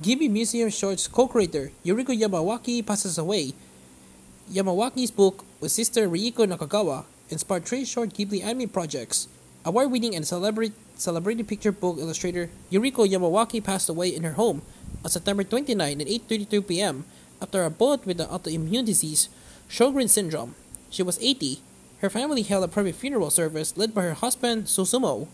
Ghibli Museum Shorts co-creator Yuriko Yamawaki passes away. Yamawaki's book with sister Rieko Nakagawa inspired three short Ghibli anime projects. Award-winning and celebrated picture book illustrator Yuriko Yamawaki passed away in her home on September 29 at 8.32 p.m. after a bout with the autoimmune disease, Sjogren syndrome. She was 80. Her family held a private funeral service led by her husband, Susumu.